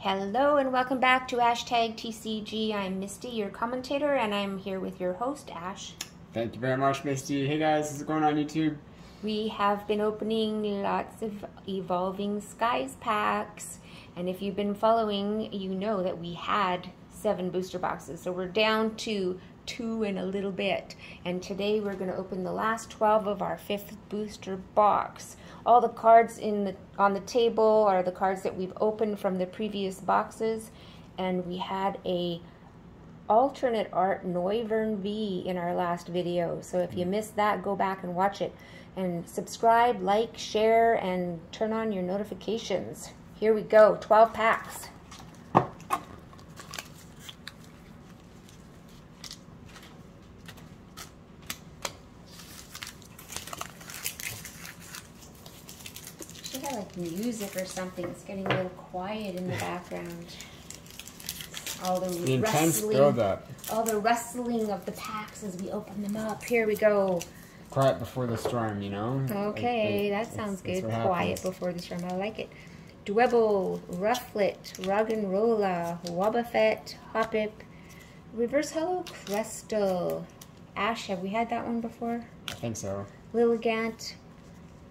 Hello and welcome back to Ash Tag TCG. I'm Misty, your commentator, and I'm here with your host, Ash. Thank you very much, Misty. Hey guys, what's going on YouTube? We have been opening lots of Evolving Skies packs, and if you've been following, you know that we had seven booster boxes. So we're down to two in a little bit, and today we're going to open the last 12 of our fifth booster box. All the cards in the on the table are the cards that we've opened from the previous boxes, and we had a alternate art Noivern V in our last video. So if you missed that, go back and watch it. And subscribe, like, share, and turn on your notifications. Here we go, 12 packs. Should have like music or something. It's getting a little quiet in the background. All the, The build-up. all the rustling of the packs as we open them up. Here we go. Quiet before the storm, you know? Okay, Like, that sounds good. Quiet happens. before the storm. I like it. Dwebble, Rufflet, Roggenrola, Wobbuffet, Hoppip, Reverse Hollow Crystal. Ash, have we had that one before? I think so. Lilligant,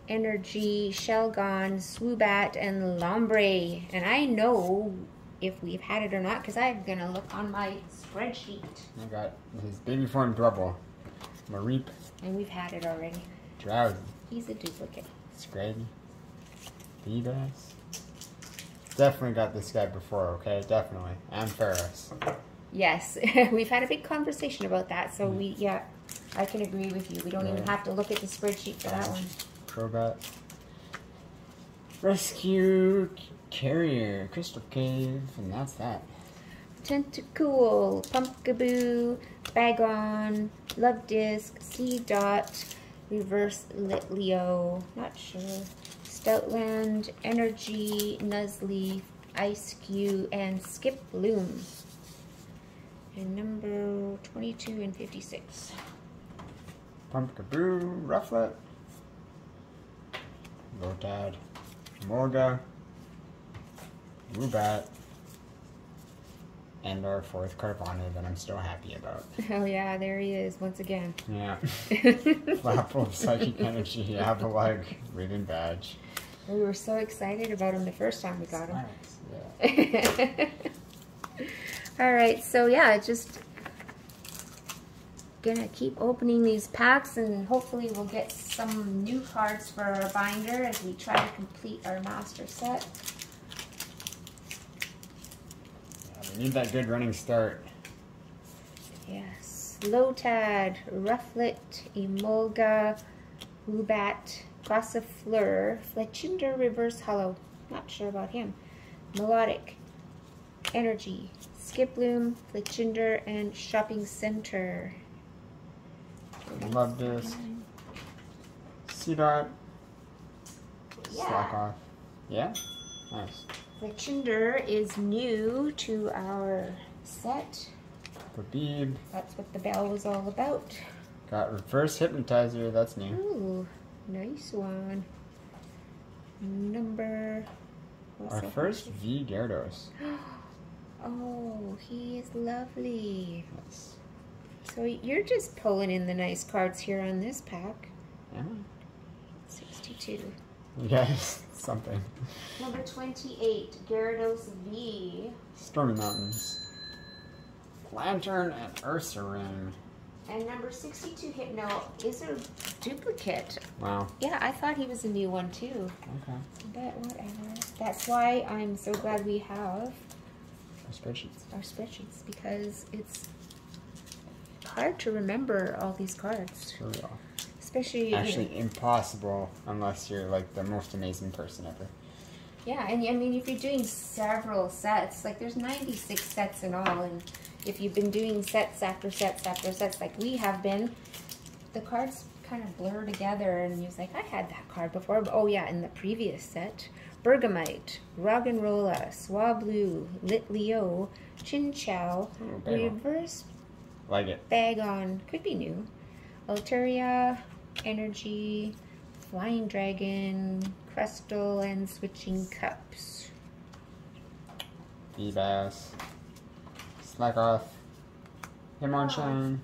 Energy, Shelgon, Swoobat, and Lombre. And I know if we've had it or not because I'm going to look on my spreadsheet. I got his baby form double. Mareep, And we've had it already. Drowzee, He's a duplicate. Scraggy, Beabass. Definitely got this guy before, okay? Definitely. And Ferris. Yes, we've had a big conversation about that. So hmm. we, yeah, I can agree with you. We don't even have to look at the spreadsheet for that one. Crobat. Rescue Carrier, Crystal Cave, and that's that. Tentacool, Pumpkaboo, Bagon, Love Disc, Seedot, Reverse Litleo, not sure, Stoutland, Energy, Nuzleaf, Ice Cube, and Skip Bloom. And number 22 and 56. Pumpkaboo, Rufflet, Lotad, Morga, Zubat, and our fourth Carvana that I'm still happy about. Oh yeah, there he is once again. Yeah. Flapple of Psychic Energy, Avalugg, Ribbon Badge. We were so excited about him the first time we got him. Yeah. All right, so yeah, just gonna keep opening these packs and hopefully we'll get some new cards for our binder as we try to complete our master set. yeah. We need that good running start. Yes, Lotad, Rufflet, Emolga, Zubat, Gossifleur, Fletchinder Reverse Hollow, not sure about him, Melodic, Energy, Skiploom, Fletchinder, and Shopping Center. Love this. Seedot. Slack Yeah. off. Yeah? Nice. Fletchinder is new to our set. Khabib. That's what the bell was all about. Got reverse hypnotizer, that's new. Ooh, nice one. Number. Our first V Gyarados. Oh, he is lovely. Yes. So you're just pulling in the nice cards here on this pack. Yeah. 62. Yes, something. Number 28, Gyarados V. Stormy Mountains. Lanturn and Ursaring. And number 62, Hypno, is a duplicate. Wow. Yeah, I thought he was a new one too. Okay. But whatever. That's why I'm so glad we have Our spreadsheets. our spreadsheets because it's hard to remember all these cards, For real. especially you know- Actually, impossible unless you're like the most amazing person ever. yeah. And I mean, if you're doing several sets, like there's 96 sets in all, and if you've been doing sets after sets after sets, like we have been, the cards kind of blur together, and you're like, I had that card before. But, oh yeah, in the previous set, Bergmite, Roggenrola, Swablu, Litleo, Chinchou, Oh, Bagon. Reverse Like it. Bagon, could be new. Altaria, Energy, Flying Dragon, Crystal, and Switching Cups. Feebas. Slakoth. Hitmonchan.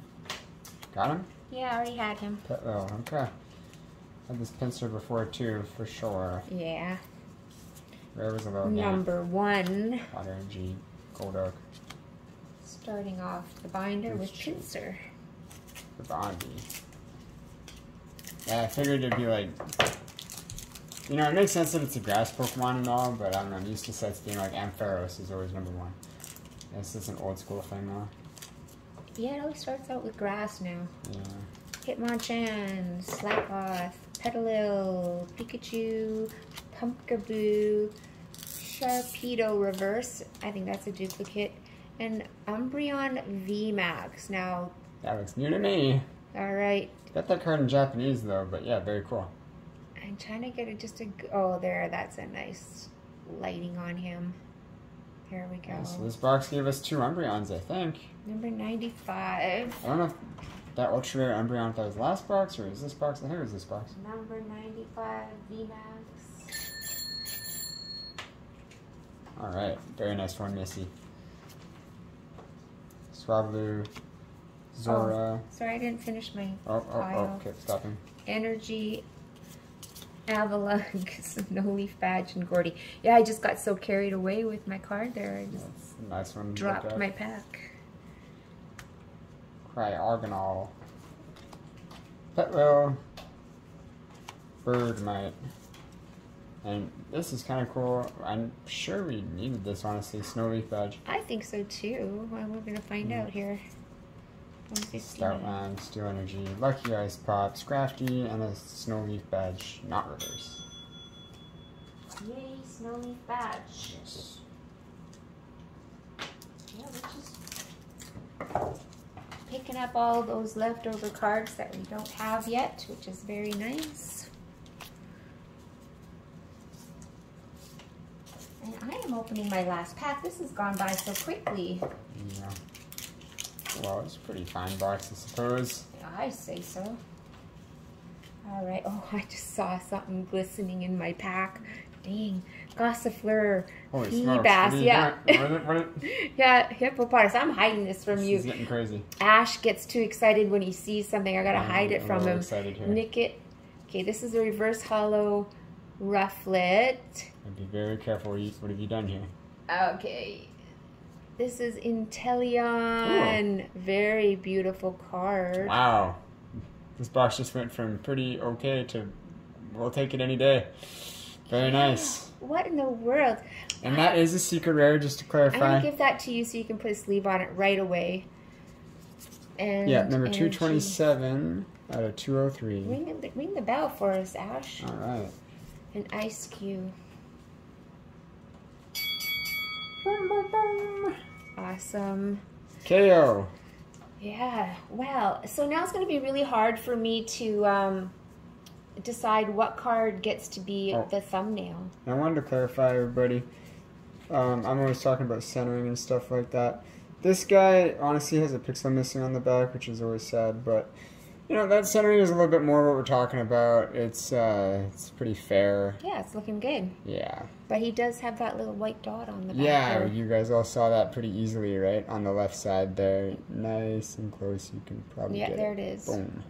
Got him? Yeah, I already had him. Oh, okay. Had this Pinsir before too, for sure. Yeah. Rare was gap. Number one. Water G. Golduck. Starting off the binder with true. Pinsir. The Bondi. Yeah, I figured it'd be like. You know, it makes sense that it's a grass Pokemon and all, but I don't know. I'm used to sets being like Ampharos is always number one. This is an old school thing though. Yeah, it always starts out with grass now. Yeah. Hitmonchan, Slakoth, Petilil, Pikachu, Pumpkaboo, Sharpedo Reverse. I think that's a duplicate. And Umbreon VMAX. Now, That looks new to me. alright, Got that card in Japanese though, but yeah, very cool. I'm trying to get it just a. g- Oh, there, that's a nice lighting on him. There we go. Yeah, so this box gave us two Umbreons, I think. Number 95. I don't know if that ultra rare Umbreon if that was last box or is this box? I think it was this box. Number 95 VMAX. Alright, very nice one, Missy. Swablu, Zora. Oh, sorry, I didn't finish my Oh, oh, oh, pile. okay, stopping. Energy, Avalugg, No Leaf Badge, and Gordy. Yeah, I just got so carried away with my card there. I just nice one. dropped my pack. Cryogonal. Petville. Bergmite. And this is kind of cool. I'm sure we needed this, honestly. Snow Leaf Badge. I think so too. Well, we're going to find Hmm. out here. 150. Stoutland, Steel Energy, Lucky Ice Pop, Scrafty, and a Snow Leaf Badge, not reverse. Yay, Snow Leaf Badge. Yes. Yeah, we're just picking up all those leftover cards that we don't have yet, which is very nice. And I am opening my last pack. This has gone by so quickly. Yeah. Well, it's a pretty fine box, I suppose. I say so. All right. Oh, I just saw something glistening in my pack. Dang. Gossifleur. Holy Pea smokes. bass, yeah. doing? What is it? What is it? yeah, hippopotamus. I'm hiding this from This you. is getting crazy. Ash gets too excited when he sees something. I gotta I'm hide it from him. excited here. Nick it. Okay, this is a reverse hollow rufflet. And be very careful. What have you done here? Okay. This is Inteleon. Very beautiful card. Wow. This box just went from pretty okay to we'll take it any day. Very nice. What in the world? And that is a secret rare, just to I'm clarify. gonna give that to you so you can put a sleeve on it right away. And yeah, number energy. 227 out of 203. Ring the, ring the bell for us, Ash. All right. An ice cube. Awesome. KO. Yeah. Well, so now it's going to be really hard for me to um, decide what card gets to be Oh. the thumbnail. I wanted to clarify, everybody. Um, I'm always talking about centering and stuff like that. This guy honestly has a pixel missing on the back, which is always sad. But you know that centering is a little bit more what we're talking about. It's uh, it's pretty fair. Yeah, it's looking good. Yeah. But he does have that little white dot on the back. Yeah, there. you guys all saw that pretty easily, right? On the left side there. Nice and close. You can probably Yeah, there it. it is. Boom.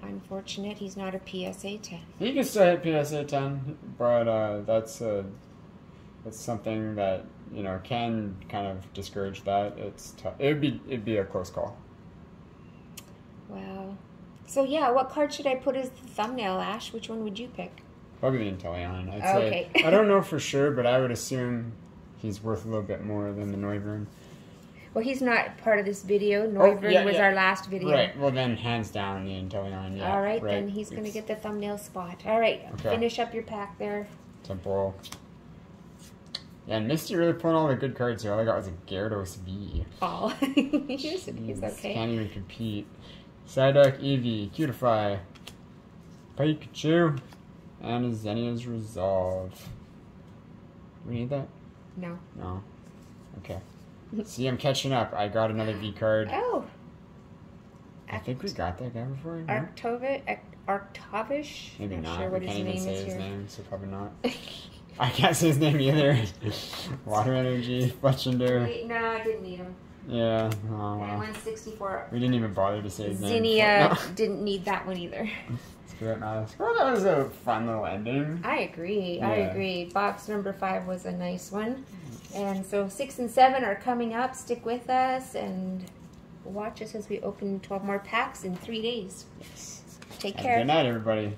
Unfortunate, he's not a PSA 10. He can still hit PSA 10, but uh, that's uh, that's something that you know can kind of discourage that. It's tough. It would be it'd be a close call. Wow. So yeah, what card should I put as the thumbnail, Ash? Which one would you pick? Probably the Inteleon. I'd Okay. say. I don't know for sure, but I would assume he's worth a little bit more than the Noivern. Well, he's not part of this video. Noivern Oh, yeah, was yeah. our last video. Right. Well, then hands down the Inteleon. Yeah. All right, right. then he's going to get the thumbnail spot. All right, Okay. finish up your pack there. Temporal. Yeah, and Misty really pulling all the good cards here. All I got was a Gyarados V. Oh, he's okay. Can't even compete. Psyduck, Eevee, Cutiefly, Pikachu, and a Resolve. We need that? No. No. Okay. See, I'm catching up. I got another V card. Oh, I think we got that guy before. No? Arctova, Arctavish. Maybe not not. sure we can't even name say is his here. name, so probably not. I can't say his name either. Water Energy, Fletchinder. Wait, no, I didn't need him. Yeah. Oh, And wow. 164. We didn't even bother to say his name. Zinnia No. didn't need that one either. Spirit Mask. Well, that was a fun little ending. I agree. I agree. Box number five was a nice one. And so six and seven are coming up. Stick with us and watch us as we open 12 more packs in three days. Take And care. Good night, everybody.